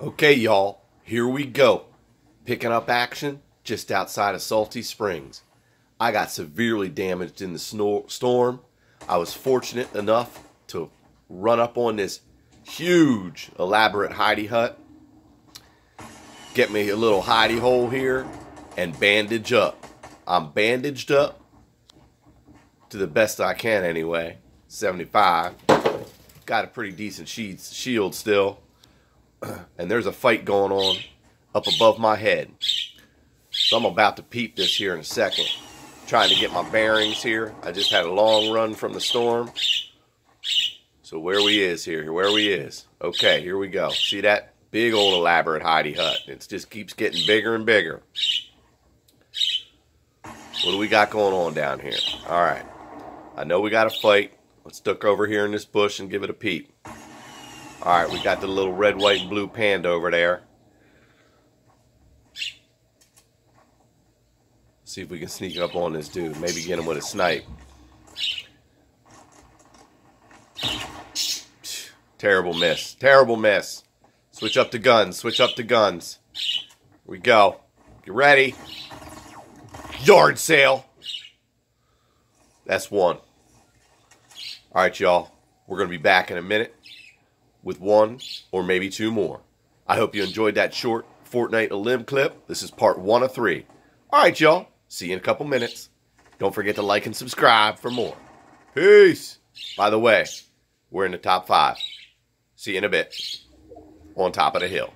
Okay, y'all, here we go. Picking up action just outside of Salty Springs. I got severely damaged in the storm. I was fortunate enough to run up on this huge, elaborate hidey hut, get me a little hidey hole here, and bandage up. I'm bandaged up to the best I can anyway. 75. Got a pretty decent shield still and there's a fight going on up above my head. So I'm about to peep this here in a second. Trying to get my bearings here. I just had a long run from the storm. So where we is here, where we is. Okay, here we go. See that big old elaborate hidey hut. It just keeps getting bigger and bigger. What do we got going on down here? All right. I know we got a fight. Let's duck over here in this bush and give it a peep. Alright, we got the little red, white, and blue panda over there. See if we can sneak up on this dude. Maybe get him with a snipe. Terrible miss. Terrible miss. Switch up to guns. Switch up to guns. Here we go. Get ready. Yard sale. That's one. All right, y'all. We're going to be back in a minute with one or maybe two more. I hope you enjoyed that short Fortnite Elim clip. This is part one of three. All right, y'all. See you in a couple minutes. Don't forget to like and subscribe for more. Peace. By the way, we're in the top five. See you in a bit. On top of the hill.